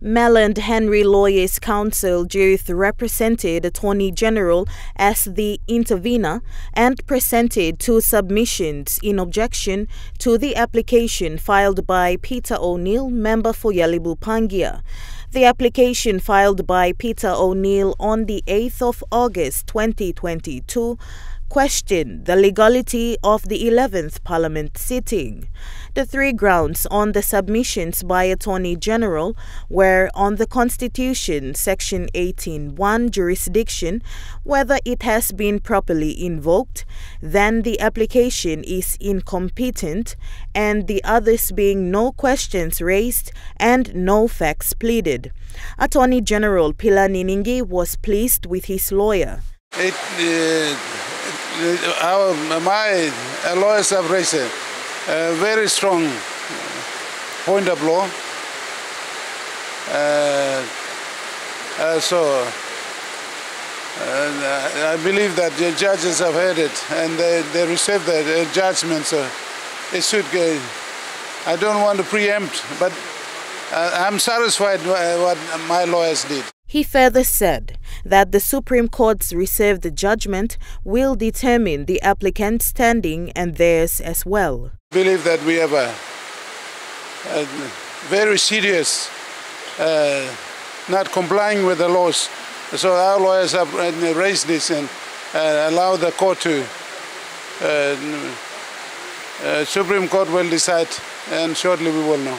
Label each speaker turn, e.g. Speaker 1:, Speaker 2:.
Speaker 1: Mel and Henry Lawyers Counsel Jurth represented Attorney General as the intervener and presented two submissions in objection to the application filed by Peter O'Neill, member for Ialibu Pangia. The application filed by Peter O'Neill on the 8th of August 2022 questioned the legality of the 11th Parliament sitting. The three grounds on the submissions by Attorney General were on the Constitution, Section 18.1 jurisdiction, whether it has been properly invoked, then the application is incompetent, and the others being no questions raised and no facts pleaded. Attorney General Pila Niningi was pleased with his lawyer.
Speaker 2: It, uh our, my lawyers have raised a, a very strong point of law. Uh, uh, so uh, I believe that the judges have heard it and they, they received the judgment. So it should. I don't want to preempt, but uh, I'm satisfied what my lawyers did.
Speaker 1: He further said that the Supreme Court's reserved judgment will determine the applicant's standing and theirs as well.
Speaker 2: I believe that we have a, a very serious uh, not complying with the laws. So our lawyers have raised this and uh, allow the court to, uh, uh Supreme Court will decide and shortly we will know.